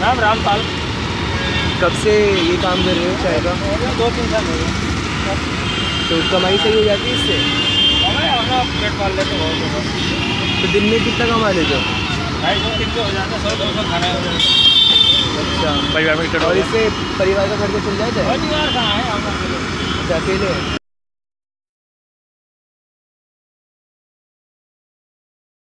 नाम रामपाल। कब से ये काम कर रहे हो चाय का? दो तीन साल हो गए तो कमाई सही हो जाती है इससे? पेट पाल लेते तो दिन में कितना कमा लेते हो? ढाई सौ तीन सौ हो जाता सौ दो सौ खाना हो अच्छा। परिवार में और इससे परिवार का तो खर्चा चल जाता है? परिवार कहाँ है? अच्छा, अकेले